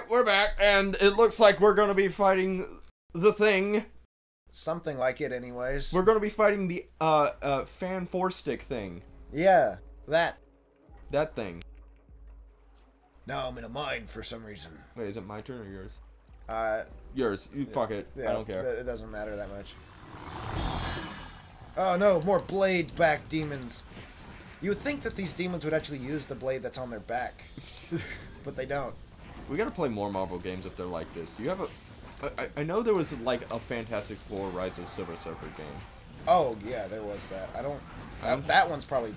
right, we're back, and it looks like we're gonna be fighting the thing. Something like it, anyways. We're gonna be fighting the uh uh fan four stick thing. Yeah, that. That thing. Now I'm in a mine for some reason. Wait, is it my turn or yours? Uh, Yours. You fuck it. yeah, I don't care. It doesn't matter that much. Oh no, more blade back demons. You would think that these demons would actually use the blade that's on their back, but they don't. We gotta play more Marvel games if they're like this. You have a. I, I know there was like a Fantastic Four Rise of Silver Surfer game. Oh yeah, there was that. I don't. Um, That, that one's probably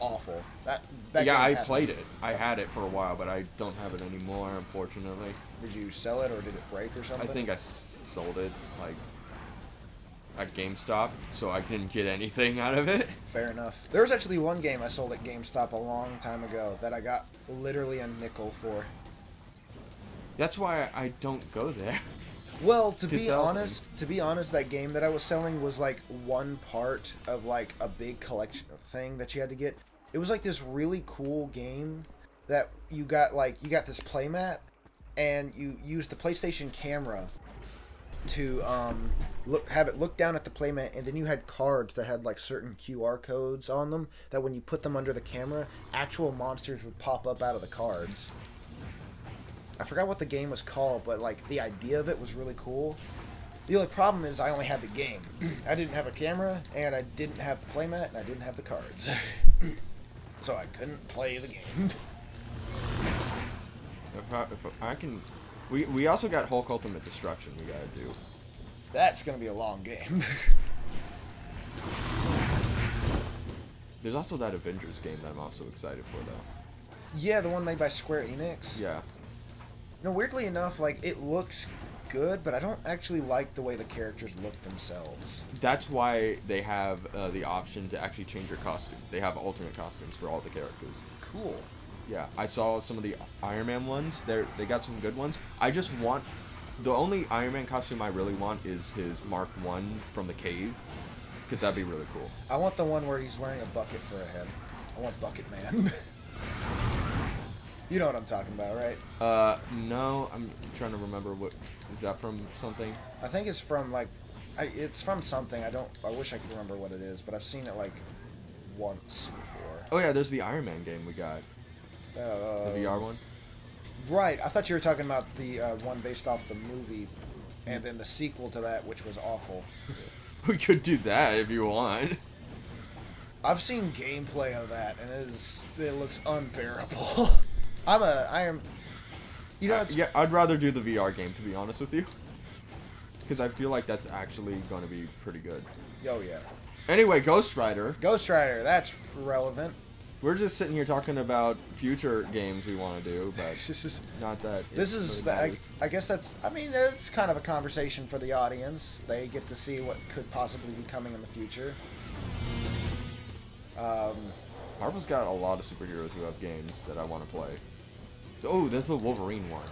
awful. That. that yeah, I played it. I had it for a while, but I don't have it anymore, unfortunately. Did you sell it or did it break or something? I think I s- sold it like at GameStop, so I didn't get anything out of it. Fair enough. There was actually one game I sold at GameStop a long time ago that I got literally a nickel for. That's why I don't go there. Well, to, To be honest, to be honest, that game that I was selling was like one part of like a big collection thing that you had to get. It was like this really cool game that you got like you got this playmat and you used the PlayStation camera to um look have it look down at the playmat and then you had cards that had like certain QR codes on them that when you put them under the camera, actual monsters would pop up out of the cards. I forgot what the game was called, but like the idea of it was really cool. The only problem is I only had the game. I didn't have a camera, and I didn't have the playmat, and I didn't have the cards. so I couldn't play the game. If I, if I can, we we also got Hulk Ultimate Destruction. We gotta do. That's gonna be a long game. There's also that Avengers game that I'm also excited for though. yeah, the one made by Square Enix. Yeah. No, weirdly enough, like it looks good, but I don't actually like the way the characters look themselves. That's why they have uh, the option to actually change your costume. They have alternate costumes for all the characters. Cool. Yeah, I saw some of the Iron Man ones. They they got some good ones. I just want the only Iron Man costume I really want is his Mark One from the cave, because that'd be really cool. I want the one where he's wearing a bucket for a head. I want Bucket Man. you know what I'm talking about, right? Uh, no, I'm trying to remember what is that from something. I think it's from like, I, it's from something. I don't. I wish I could remember what it is, but I've seen it like once before. Oh yeah, there's the Iron Man game we got, Uh, the VR one. Right. I thought you were talking about the uh, one based off the movie, and then the sequel to that, which was awful. We could do that if you want. I've seen gameplay of that, and it is it looks unbearable. I'm a I am. You know, Uh, yeah, I'd rather do the VR game to be honest with you, because I feel like that's actually going to be pretty good. Oh yeah, Anyway, Ghost Rider. Ghost Rider. That's relevant. We're just sitting here talking about future games we want to do, but This is not that. this is the, I. I guess that's I mean it's kind of a conversation for the audience. They get to see what could possibly be coming in the future. Um, Marvel's got a lot of superheroes who have games that I want to play. Oh, there's the Wolverine one.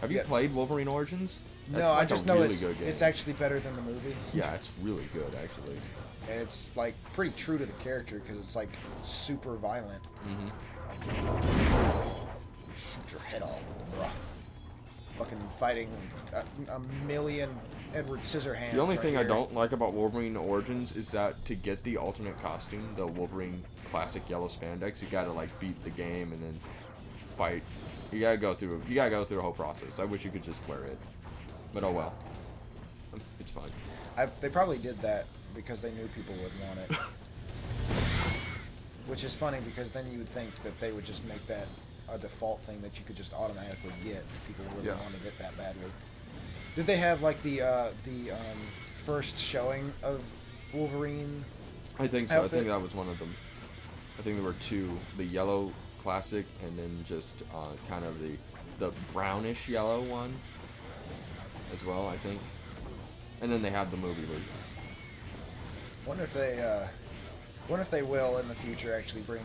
Have you Yeah. played Wolverine Origins? no, That's I like a just know really it's it's actually better than the movie. yeah, it's really good actually. and it's like pretty true to the character because it's like super violent. hmm Shoot your head off, bruh. Fucking fighting a, a million Edward Scissorhands. The only right thing I don't like about Wolverine Origins is that to get the alternate costume, the Wolverine classic yellow spandex, you gotta like beat the game and then fight. You gotta go through. You gotta go through a whole process. I wish you could just wear it, but oh well. It's fine. I, they probably did that because they knew people would want it. Which is funny because then you would think that they would just make that a default thing that you could just automatically get if people really Yeah. wanted it that badly. Did they have like the uh, the um, first showing of Wolverine? I think so. I think that was one of them. I think there were two: the yellow classic, and then just uh, kind of the the brownish yellow one as well. I think, and then they have the movie version. Wonder if they uh, wonder if they will in the future actually bring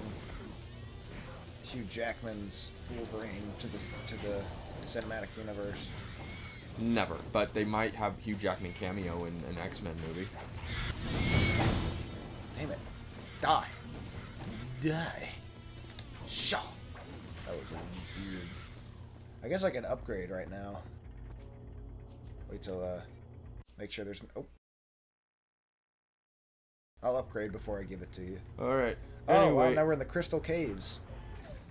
Hugh Jackman's Wolverine to the to the cinematic universe. Never, but they might have Hugh Jackman cameo in an X Men movie. Damn it. Die. Die. Shaw. That was weird. I guess I can upgrade right now. Wait till uh, make sure there's. Oh, I'll upgrade before I give it to you. All right. Oh, wow, now we're in the Crystal Caves.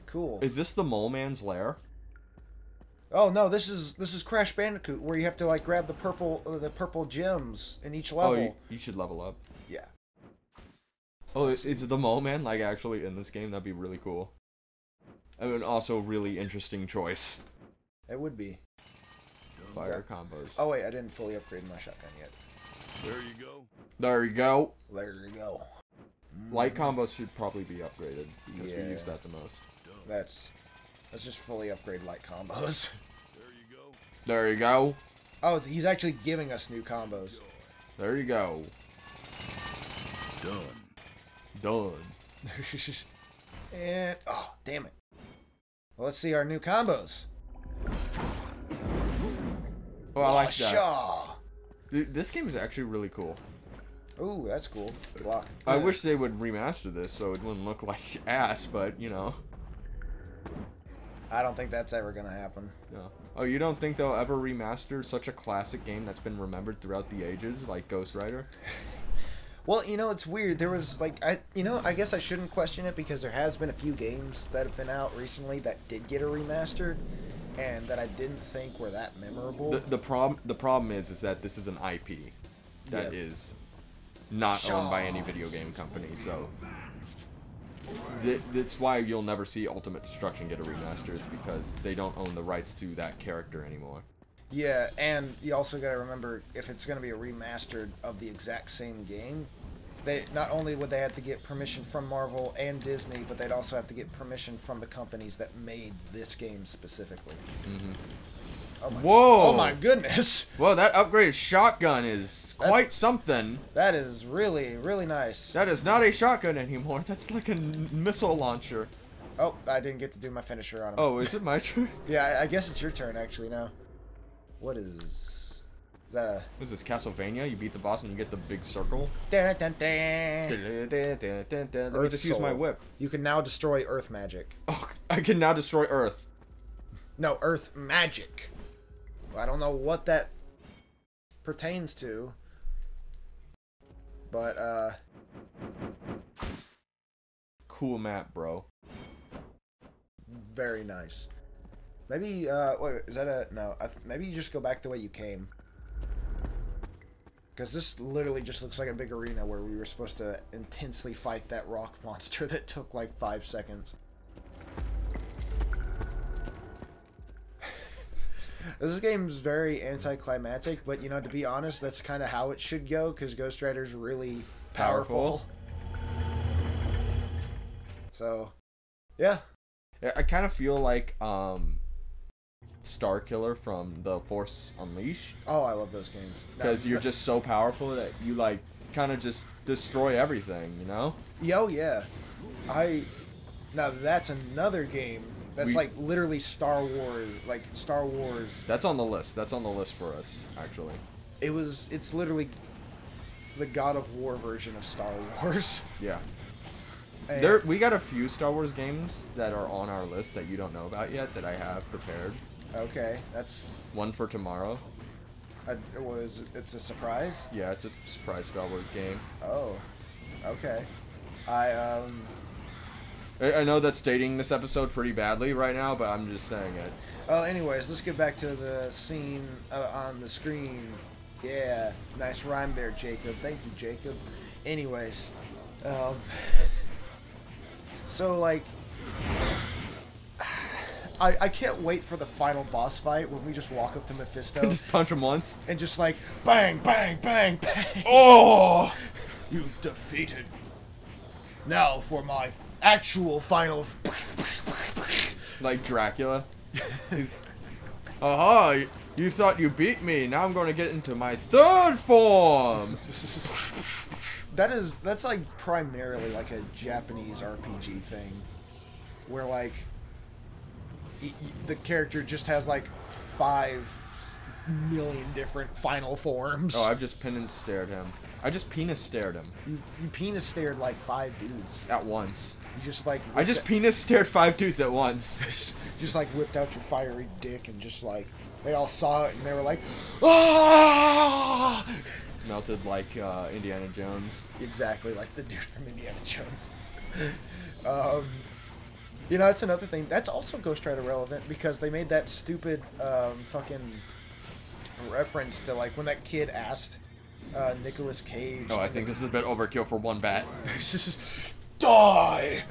Cool. is this the Mole Man's lair? Oh no, this is this is Crash Bandicoot, where you have to like grab the purple uh, the purple gems in each level. Oh, you, you should level up. Yeah. Oh, is is the Mole Man like actually in this game? That'd be really cool. I mean, also really interesting choice. It would be. Fire combos. Oh wait, I didn't fully upgrade my shotgun yet. There you go. There you go. There you go. Light mm. combos should probably be upgraded because we use that the most. That's let's just fully upgrade light combos. There you go. There you go. Oh, he's actually giving us new combos. There you go. Done. Done. and oh, damn it. Well, let's see our new combos. Oh, I like that. Dude, this game is actually really cool. Ooh, that's cool. Block. I wish they would remaster this so it wouldn't look like ass, but you know. I don't think that's ever gonna happen. No. Oh, you don't think they'll ever remaster such a classic game that's been remembered throughout the ages, like Ghost Rider? Well, you know, it's weird. There was like I, you know, I guess I shouldn't question it because there has been a few games that have been out recently that did get a remastered, and that I didn't think were that memorable. The, the problem the problem is is that this is an IP that Yeah. is not owned by any video game company, so th- that's why you'll never see Ultimate Destruction get a remaster. Is because they don't own the rights to that character anymore. Yeah, and you also got to remember if it's going to be a remastered of the exact same game, they not only would they have to get permission from Marvel and Disney, but they'd also have to get permission from the companies that made this game specifically. Mm-hmm. Oh my, Whoa! Oh my goodness! Well, that upgraded shotgun is quite something. That is really, really nice. That is not a shotgun anymore. That's like a n- missile launcher. Oh, I didn't get to do my finisher on him. Oh, is it my turn? Yeah, I, I guess it's your turn actually now. What is... Is that a... What is this, Castlevania? You beat the boss and you get the big circle? Dun, dun, dun. Let me just use my whip. You can now destroy Earth magic. Oh, I can now destroy Earth. No, Earth magic. I don't know what that pertains to. But, uh, Cool map, bro. very nice. Maybe, uh, wait, is that a, no, I, th- maybe you just go back the way you came. Because this literally just looks like a big arena where we were supposed to intensely fight that rock monster that took like five seconds. this game's very anticlimactic, but you know, to be honest, that's kind of how it should go because Ghost Rider's really powerful. Powerful. So, yeah, Yeah, I kind of feel like um, Starkiller from the Force Unleashed Oh, I love those games. because you're just so powerful that you like kind of just destroy everything. You know? Yo, yeah. I now that's another game that's We- like literally Star Wars, like Star Wars. That's on the list. That's on the list for us, actually. It was. It's literally the God of War version of Star Wars. Yeah. And- There, we got a few Star Wars games that are on our list that you don't know about yet that I have prepared. Okay, that's. One for tomorrow. It was. It's a surprise. Yeah, it's a surprise Star Wars game. Oh, okay. I um. I, I know that's stating this episode pretty badly right now, but I'm just saying it. Well, anyways, let's get back to the scene uh, on the screen. Yeah, nice rhyme there, Jacob. Thank you, Jacob. Anyways, um, so like, I I can't wait for the final boss fight when we just walk up to Mephisto just punch him once. and just like bang, bang, bang, bang. Oh! You've defeated. Me Now for my actual final. Like Dracula. He's. Aha! You thought you beat me. Now I'm going to get into my third form. that is that's like primarily like a Japanese RPG thing, where like the character just has like five million different final forms. Oh, I've just and stared him. I just penis stared him You you penis stared like five dudes. at once. You just like I just penis stared five dudes at once. just, just like whipped out your fiery dick and just like they all saw it and they were like, ah! Melted like uh, Indiana Jones. Exactly like the dude from Indiana Jones. um, you know, that's another thing. That's also Ghost Rider relevant because they made that stupid um, fucking reference to like when that kid asked uh, Nicolas Cage. Oh, I think this is a bit overkill for one bat. Just die.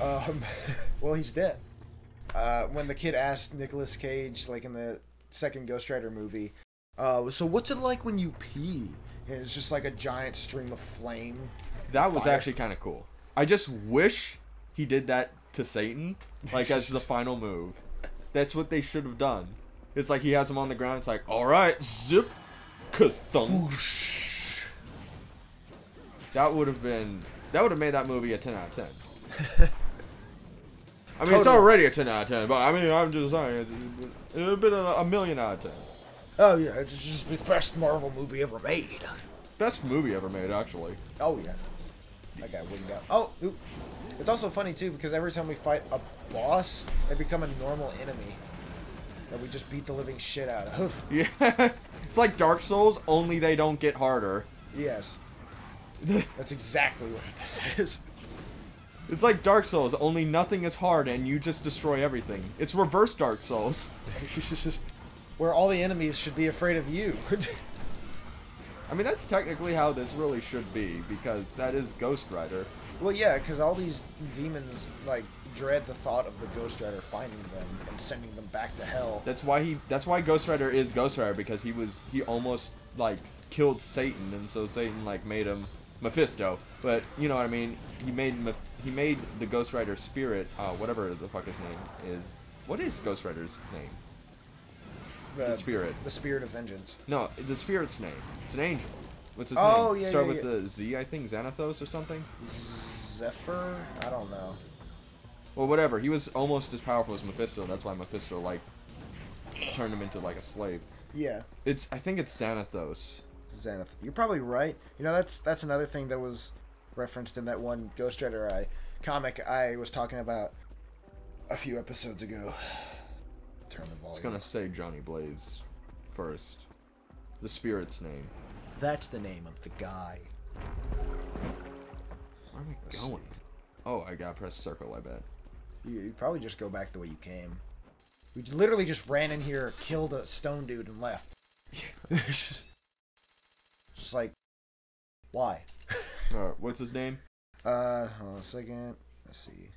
Um, well, he's dead. Uh, when the kid asked Nicolas Cage, like in the second Ghost Rider movie, uh, so what's it like when you pee? And it's just like a giant stream of flame. That was Fire. actually kind of cool. I just wish he did that to Satan, like as the final move. That's what they should have done. It's like he has him on the ground. It's like, all right, zip, ka-thunk. That would have been. That would have made that movie a ten out of ten. I mean, it's already a ten out of ten, but I mean, I'm just saying, it would have been a, a million out of ten. Oh yeah, it's just the best Marvel movie ever made. Best movie ever made, actually. Oh yeah, that guy winged out. Oh, oop. It's also funny too because every time we fight a boss, they become a normal enemy that we just beat the living shit out of. Yeah, it's like Dark Souls, only they don't get harder. yes, that's exactly what this is. It's like Dark Souls, only nothing is hard and you just destroy everything. It's reverse Dark Souls. Where all the enemies should be afraid of you. I mean, that's technically how this really should be, because that is Ghost Rider. Well, yeah, because all these demons like dread the thought of the Ghost Rider finding them and sending them back to hell. That's why he. That's why Ghost Rider is Ghost Rider because he was he almost like killed Satan, and so Satan like made him Mephisto. But you know what I mean? He made he made the Ghost Rider spirit, uh, whatever the fuck his name is. What is Ghost Rider's name? The spirit. The spirit of vengeance. No, the spirit's name. It's an angel. What's his Oh, name? yeah, Start yeah, with yeah. the Z, I think. Xanathos or something. Zephyr? I don't know. Well, whatever. He was almost as powerful as Mephisto. That's why Mephisto like turned him into like a slave. Yeah. It's I think it's Xanathos. Xanath. You're probably right. You know, that's that's another thing that was referenced in that one Ghost Rider I comic I was talking about a few episodes ago. Turn the I was gonna say Johnny Blaze first. The spirit's name. That's the name of the guy. Where are we Let's going? see. Oh, I gotta press circle. I bet. You, you probably just go back the way you came. We literally just ran in here, killed a stone dude, and left. just like, why? Alright, what's his name? Uh, hold on a second. Let's see.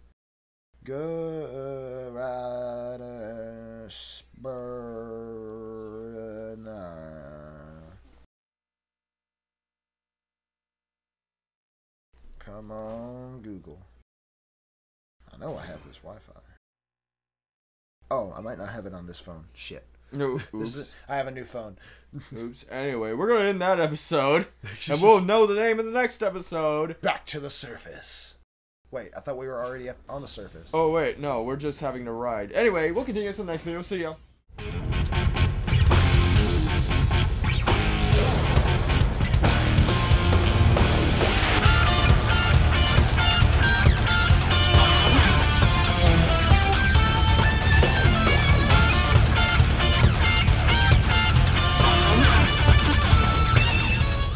Go Rider Spurna. Come on, Google. I know I have this Wi-Fi. Oh, I might not have it on this phone. Shit. No. This is, I have a new phone. Oops. Anyway, we're gonna end that episode, and we'll know the name of the next episode. Back to the surface. Wait, I thought we were already on the surface. Oh wait, no, we're just having to ride. Anyway, we'll continue this in the next video. See ya.